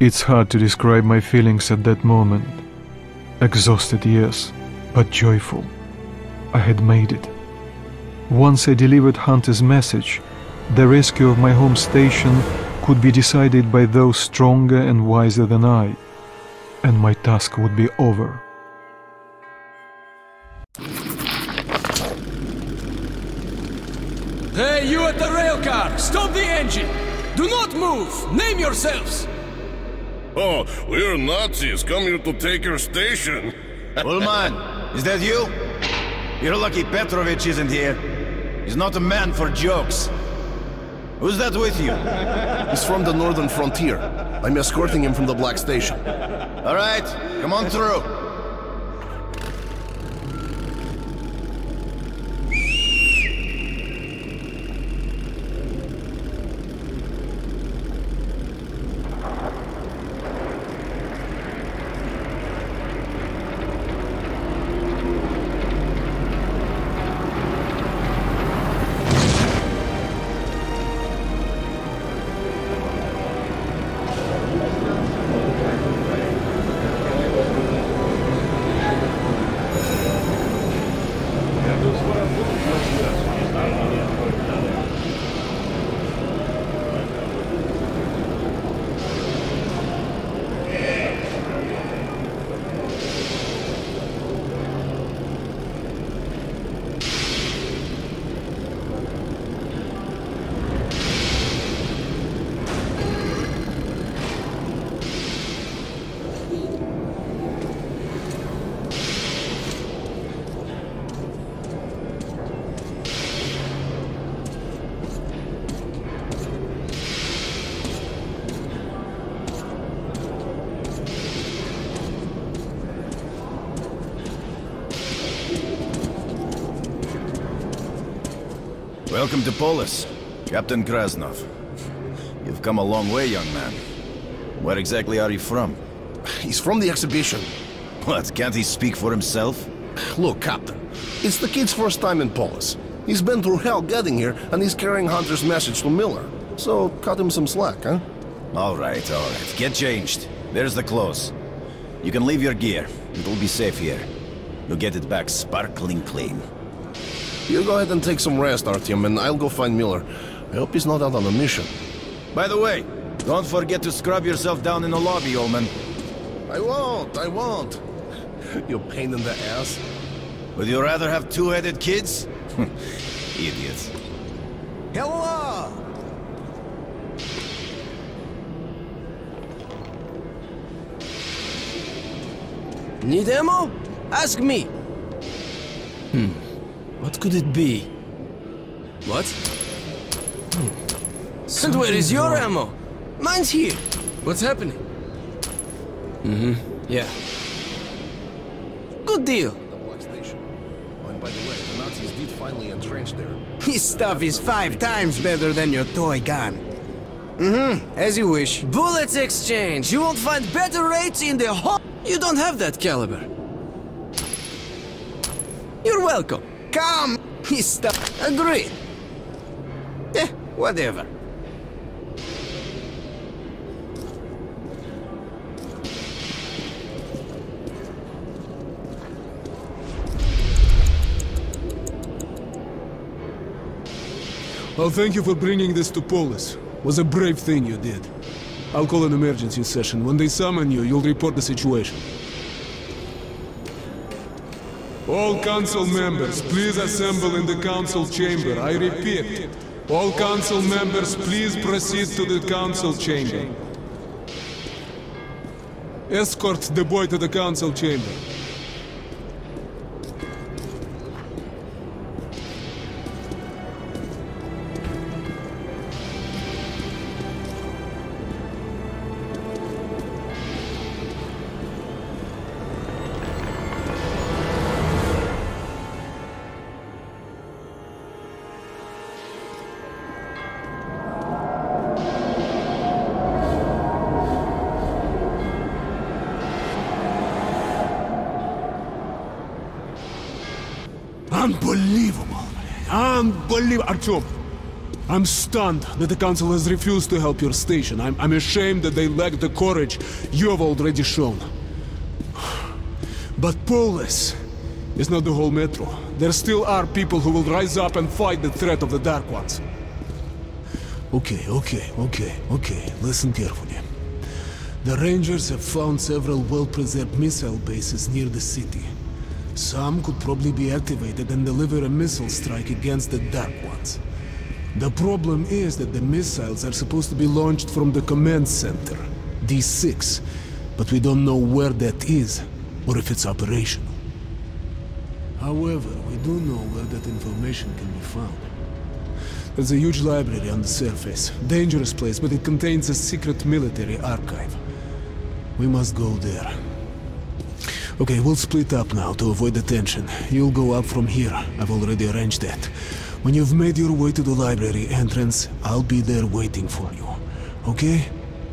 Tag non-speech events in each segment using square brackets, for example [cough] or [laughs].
It's hard to describe my feelings at that moment. Exhausted, yes, but joyful. I had made it. Once I delivered Hunter's message, the rescue of my home station could be decided by those stronger and wiser than I, and my task would be over. Hey, you at the railcar! Stop the engine! Do not move! Name yourselves! [laughs] Oh, we're Nazis come here to take your station. [laughs] Ulman, is that you? You're lucky Petrovich isn't here. He's not a man for jokes. Who's that with you? [laughs] He's from the northern frontier. I'm escorting him from the Black Station. All right, come on through. Welcome to Polis, Captain Krasnov. You've come a long way, young man. Where exactly are you from? He's from the exhibition. What, can't he speak for himself? Look, Captain, it's the kid's first time in Polis. He's been through hell getting here, and he's carrying Hunter's message to Miller. So, cut him some slack, huh? All right, all right. Get changed. There's the clothes. You can leave your gear. It'll be safe here. You'll get it back sparkling clean. You go ahead and take some rest, Artyom, and I'll go find Miller. I hope he's not out on a mission. By the way, don't forget to scrub yourself down in the lobby, Ulman. I won't, I won't. [laughs] you pain in the ass. Would you rather have two-headed kids? [laughs] Idiots. Hello! Need ammo? Ask me. Hmm. What could it be? What? Hmm. And where is your ammo? Mine's here. What's happening? Mm-hmm. Yeah. Good deal. The Black Station. Oh, and by the way, the Nazis did finally entrench there. [laughs] This stuff is five times better than your toy gun. Mm-hmm, as you wish. Bullets exchange. You won't find better rates in the whole... You don't have that caliber. You're welcome. Come! Stuff... Agreed. Eh, whatever. Well, thank you for bringing this to Polis. Was a brave thing you did. I'll call an emergency session. When they summon you, you'll report the situation. All council members, please assemble in the council chamber. I repeat, all council members, please proceed to the council chamber. Escort the boy to the council chamber. Artyom, I'm stunned that the Council has refused to help your station. I'm, I'm ashamed that they lack the courage you have already shown. But Polis is not the whole Metro. There still are people who will rise up and fight the threat of the Dark Ones. Okay, okay, okay, okay. Listen carefully. The Rangers have found several well-preserved missile bases near the city. Some could probably be activated and deliver a missile strike against the Dark Ones. The problem is that the missiles are supposed to be launched from the command center, D6, but we don't know where that is, or if it's operational. However, we do know where that information can be found. There's a huge library on the surface. Dangerous place, but it contains a secret military archive. We must go there. Okay, we'll split up now to avoid the tension. You'll go up from here. I've already arranged that. When you've made your way to the library entrance, I'll be there waiting for you. Okay?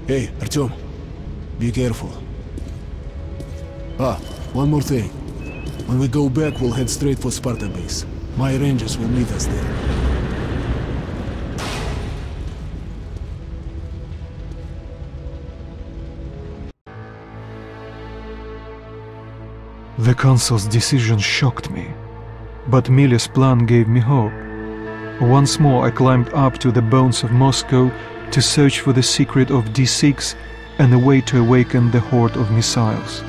Hey, Artyom. Be careful. Ah, one more thing. When we go back, we'll head straight for Sparta base. My rangers will meet us there. The Council's decision shocked me, but Miller's plan gave me hope. Once more I climbed up to the bones of Moscow to search for the secret of D6 and a way to awaken the horde of missiles.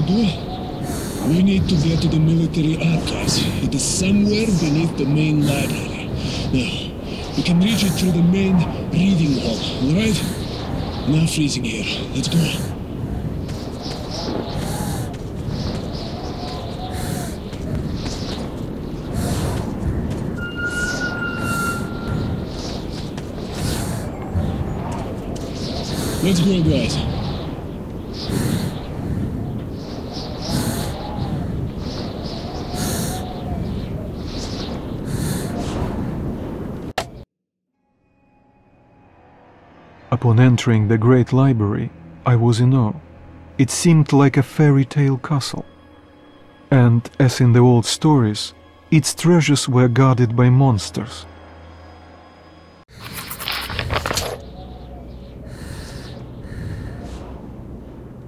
To do? We need to get to the military archives. It is somewhere beneath the main library. Now, we can reach it through the main reading hall, alright? Now freezing here. Let's go. Let's go, guys. Upon entering the great library, I was in awe. It seemed like a fairy tale castle. And, as in the old stories, its treasures were guarded by monsters.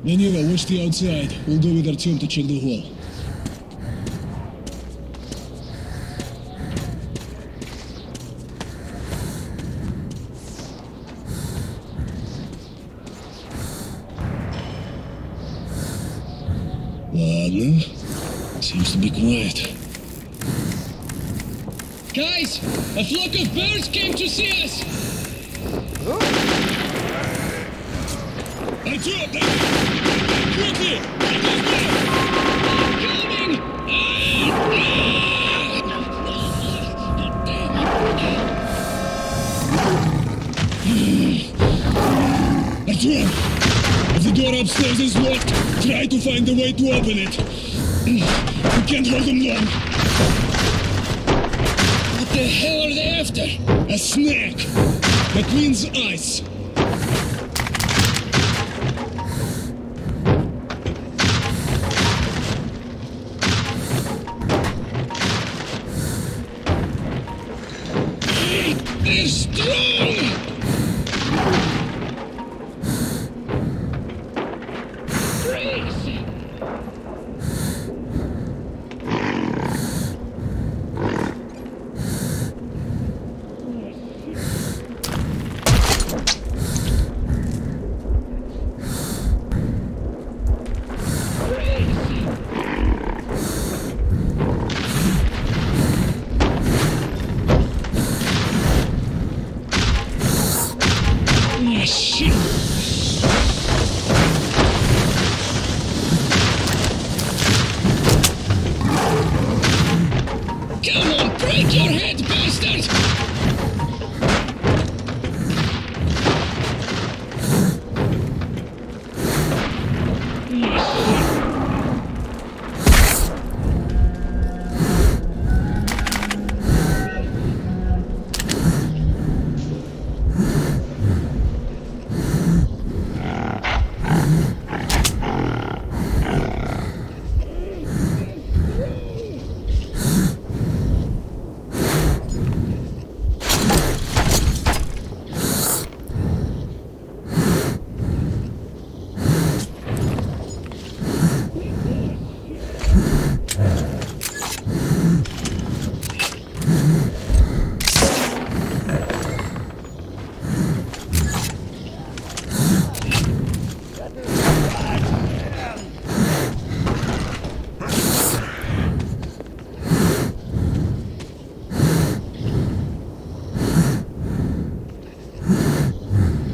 Danila, watch the outside. We'll go with Artyom to check the hall. Be quiet. Guys! A flock of birds came to see us! Artyom! Quickly! Coming! Artyom! If the door upstairs is locked, try to find a way to open it. We can't hold them long. What the hell are they after? A snack. That means ice.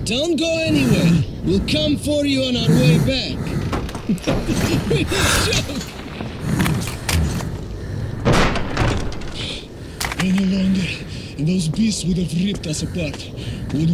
Don't go anywhere. We'll come for you on our way back. Joke. Any longer, and those beasts would have ripped us apart. Good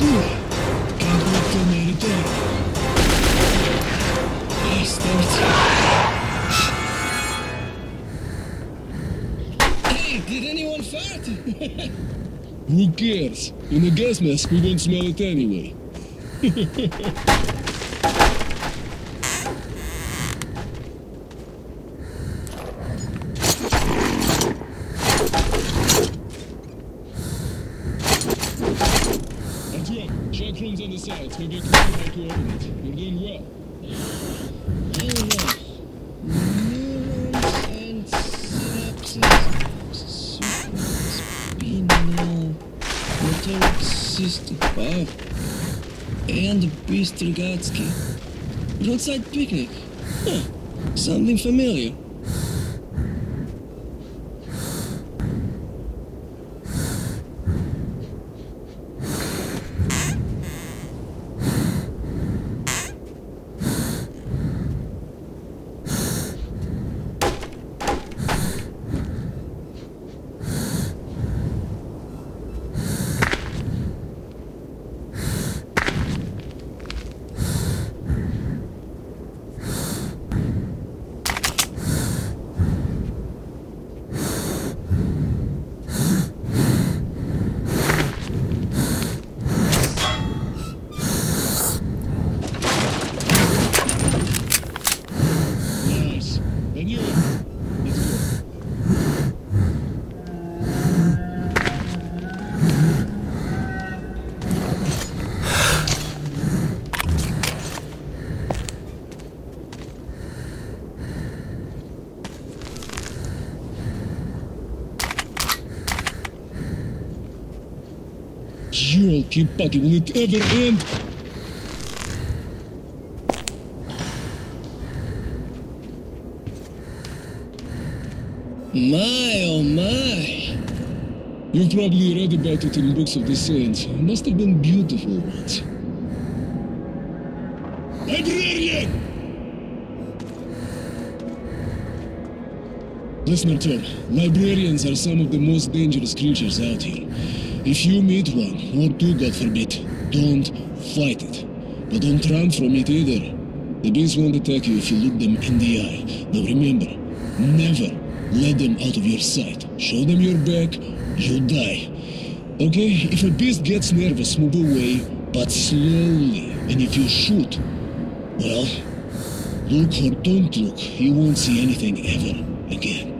my return. Bastards. Hey, did anyone fart? Who cares? In a gas mask, we won't smell it anyway. [laughs] And Bystrogatsky. Roadside picnic. Huh. Something familiar. Nice. I knew it. Let's go. You fucking weak ever. My, oh my. You've probably read about it in books of the saints. It must have been beautiful once. Librarian! Listen Artyom, librarians are some of the most dangerous creatures out here. If you meet one, or two, God forbid, don't fight it. But don't run from it either. The beast won't attack you if you look them in the eye. Now remember, never let them out of your sight. Show them your back, you die. Okay, if a beast gets nervous, move away, but slowly. And if you shoot, well, look or don't look, you won't see anything ever again.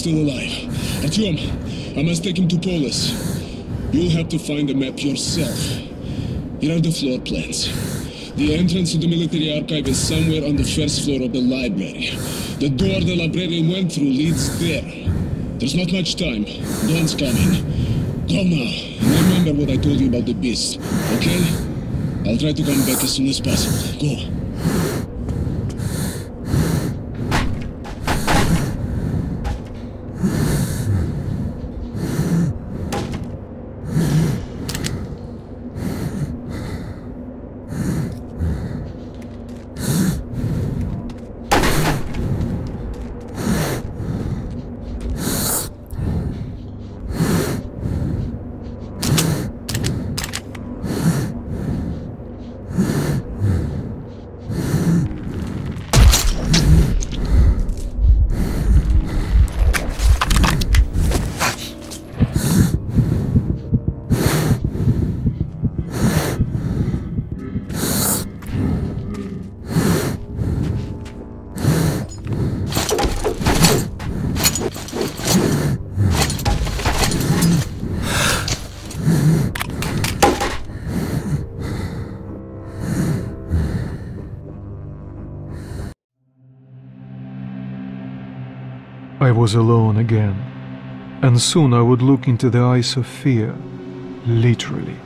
Still alive. Artyom, I must take him to Polis. You'll have to find the map yourself. Here are the floor plans. The entrance to the military archive is somewhere on the first floor of the library. The door the librarian went through leads there. There's not much time. Dawn's coming. Go now. Remember what I told you about the beast, okay? I'll try to come back as soon as possible. Go. Was alone again, and soon I would look into the eyes of fear, literally.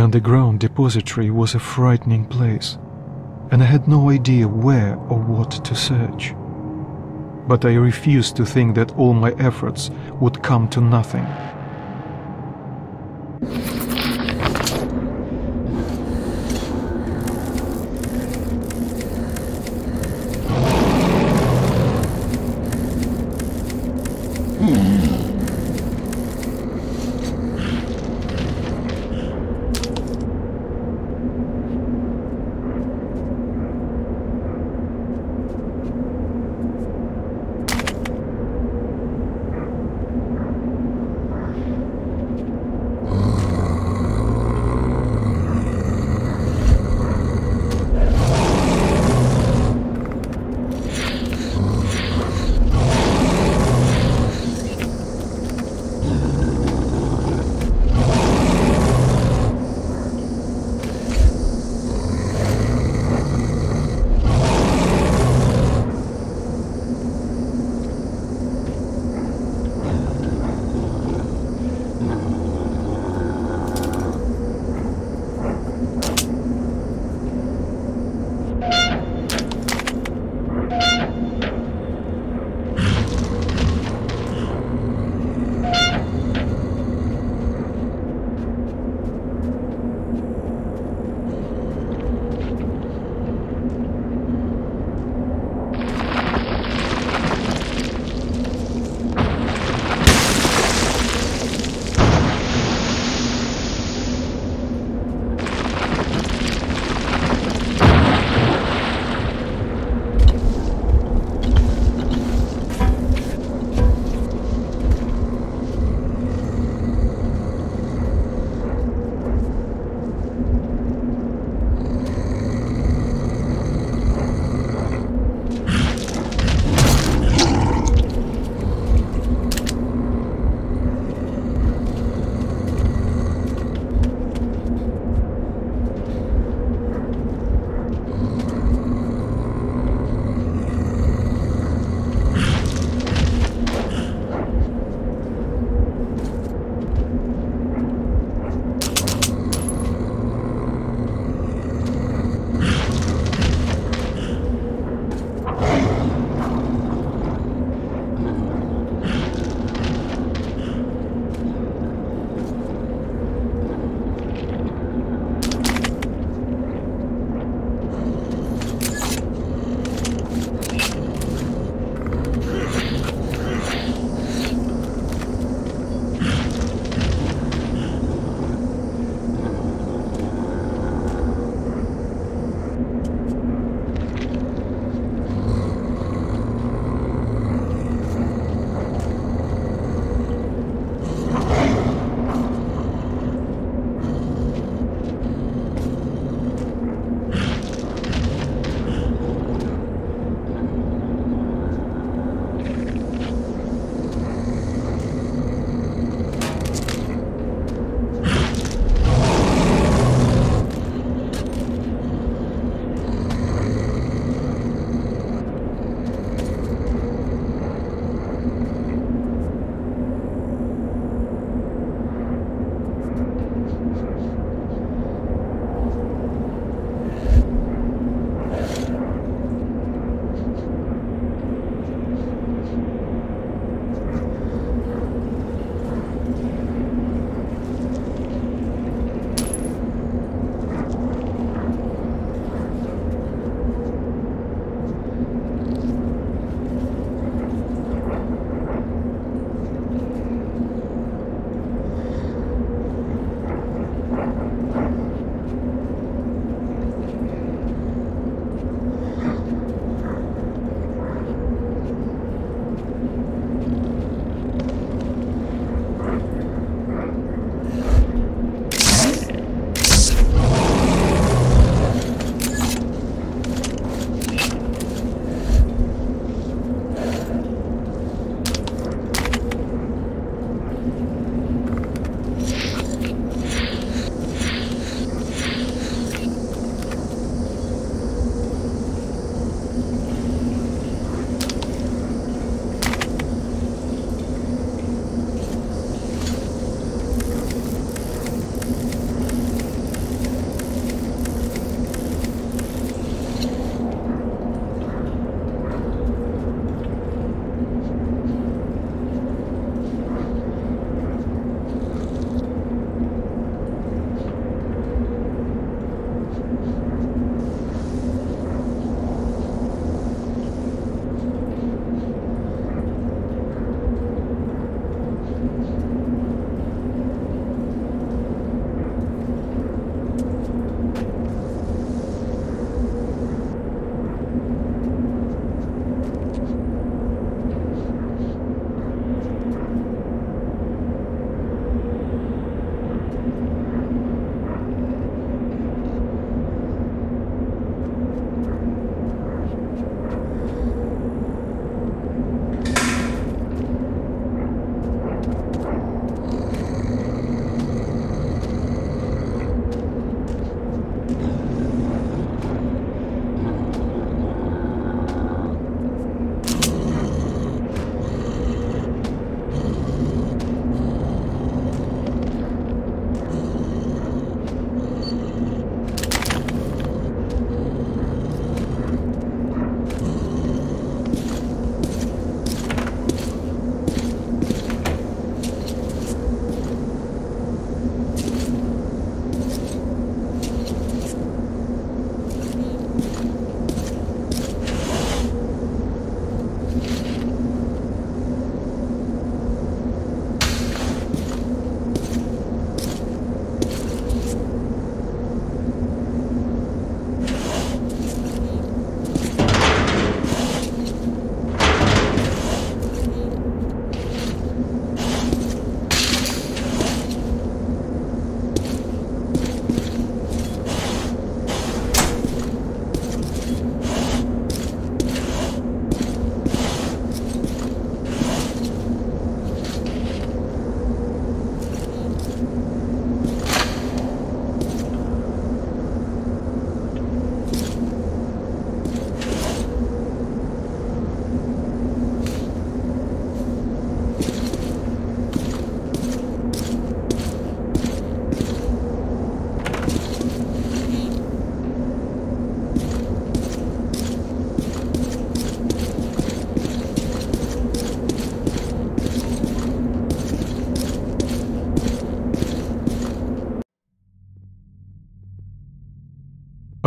Underground depository was a frightening place, and I had no idea where or what to search. But I refused to think that all my efforts would come to nothing.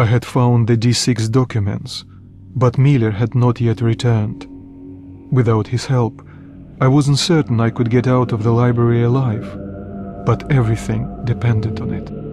I had found the D6 documents, but Miller had not yet returned. Without his help, I wasn't certain I could get out of the library alive, but everything depended on it.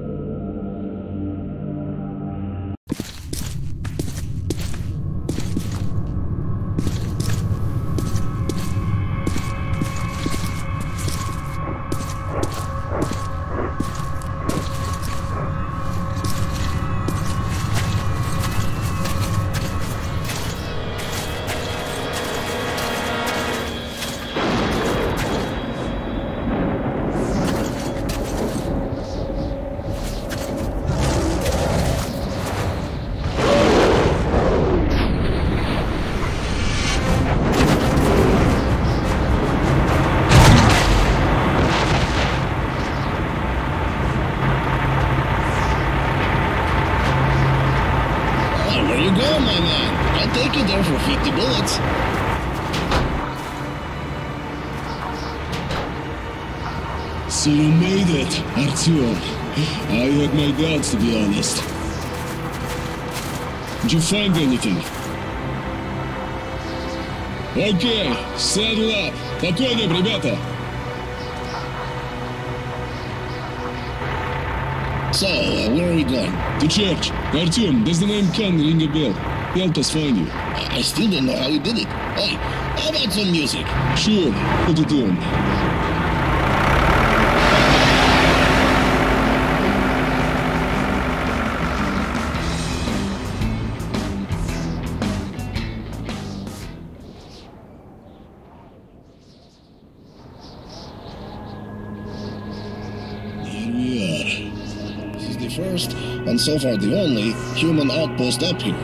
Artyom. I had my doubts, to be honest. Did you find anything? Окей, saddle up. По коням, ребята. So, uh, where are we going? To church. Artyom, does the name Khan ring a bell? Help us find you. I still don't know how we did it. Hey, how about some music? Sure, put it on. First, and so far the only, human outpost up here.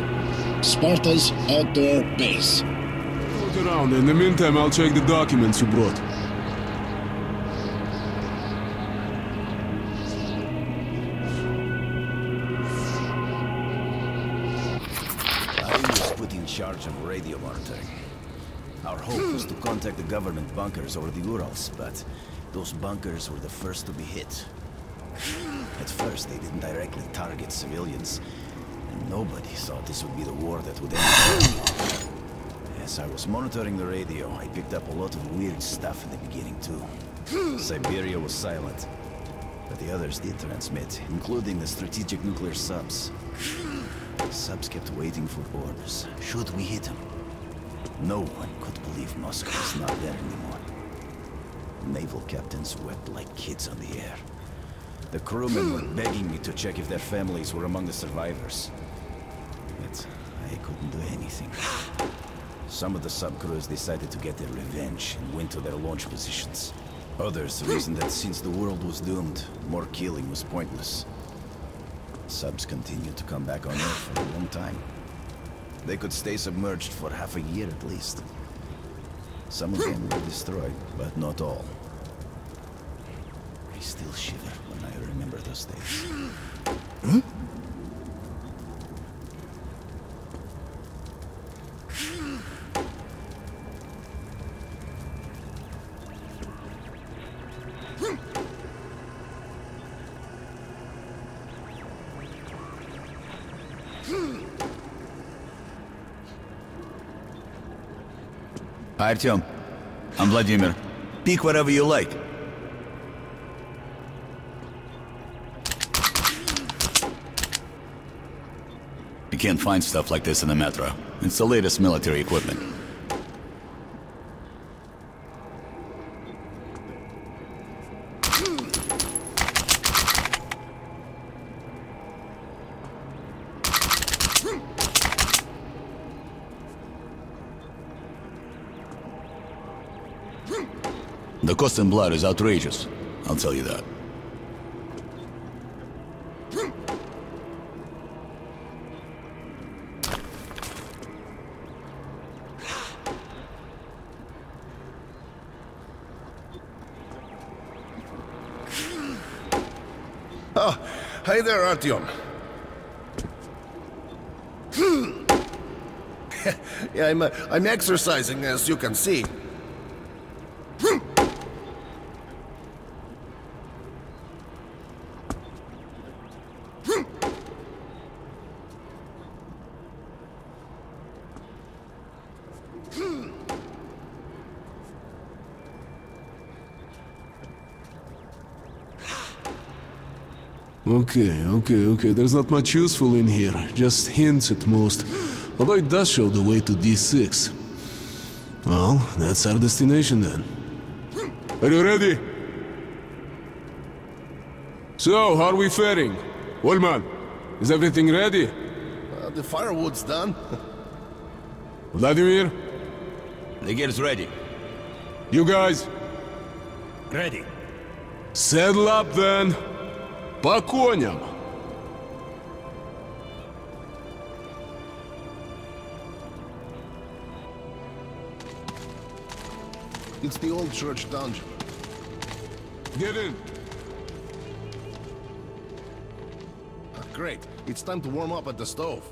Sparta's outdoor base. Look around. In the meantime, I'll check the documents you brought. I was put in charge of radio monitoring. Our hope was to contact the government bunkers over the Urals, but those bunkers were the first to be hit. At first, they didn't directly target civilians, and nobody thought this would be the war that would end. As I was monitoring the radio, I picked up a lot of weird stuff in the beginning, too. Siberia was silent, but the others did transmit, including the strategic nuclear subs. The subs kept waiting for orders. Should we hit them? No one could believe Moscow was not there anymore. Naval captains wept like kids on the air. The crewmen were begging me to check if their families were among the survivors. But I couldn't do anything. Some of the sub-crews decided to get their revenge and went to their launch positions. Others reasoned that since the world was doomed, more killing was pointless. Subs continued to come back on Earth for a long time. They could stay submerged for half a year at least. Some of them were destroyed, but not all. I still shiver when I remember those days. Artyom, I'm Vladimir. Pick whatever you like. You can't find stuff like this in the metro. It's the latest military equipment. The cost in blood is outrageous. I'll tell you that. Oh, hey there, Artyom. [laughs] yeah, I'm, uh, I'm exercising, as you can see. Okay, okay, okay. There's not much useful in here. Just hints at most. Although it does show the way to D6. Well, that's our destination then. Are you ready? So, how are we faring? Ulman, is everything ready? Uh, the firewood's done. [laughs] Vladimir, The gear's ready. you guys, Ready. saddle up then. По коням. It's the old church dungeon. Get in. Ah, Great. It's time to warm up at the stove.